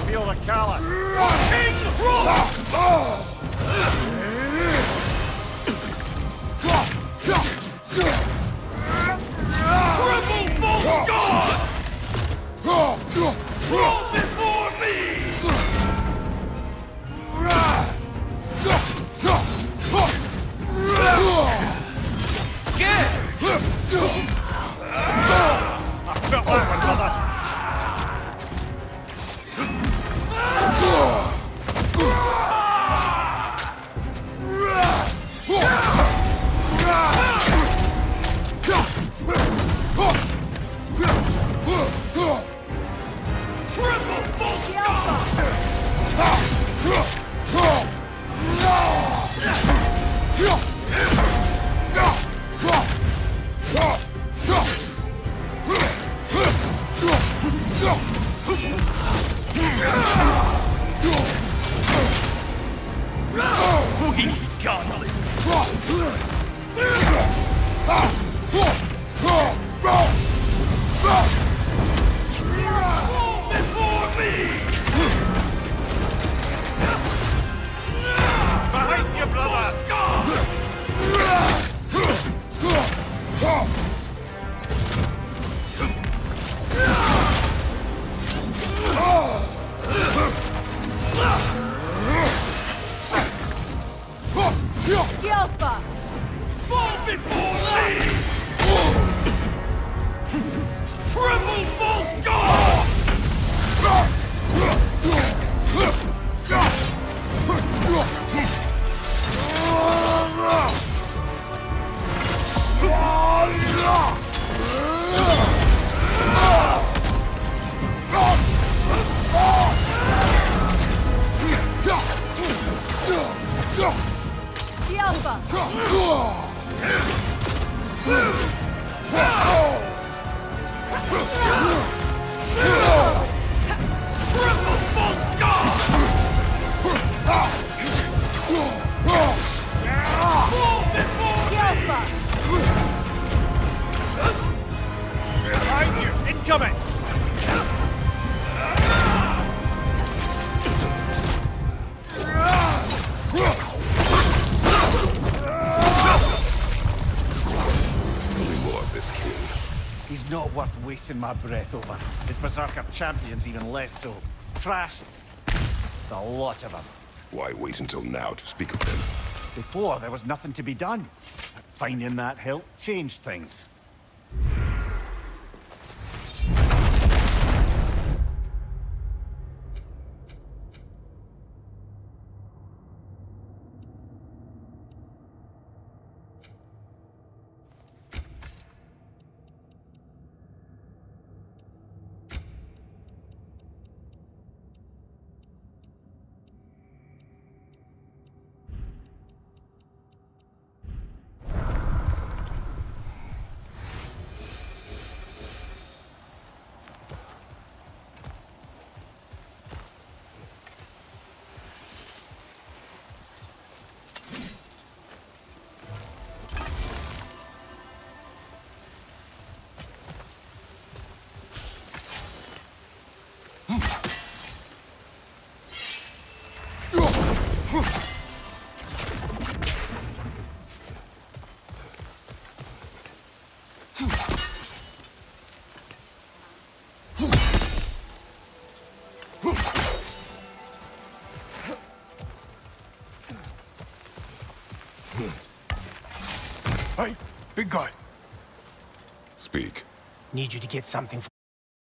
reveal the Kala. King! We godly! Skjolpa! Triple! Behind you. Incoming. Not worth wasting my breath over. His Berserker champion's even less so. Trash. A lot of them. Why wait until now to speak of them? Before, there was nothing to be done. Finding that hilt changed things. Hey, big guy. Speak. Need you to get something